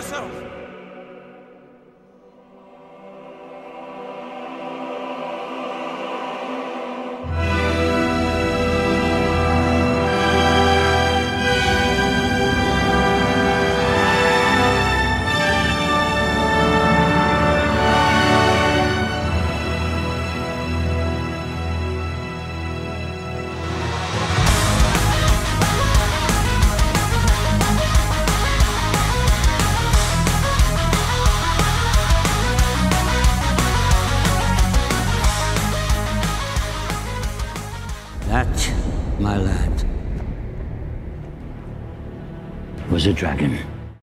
yourself! That, my lad, was a dragon.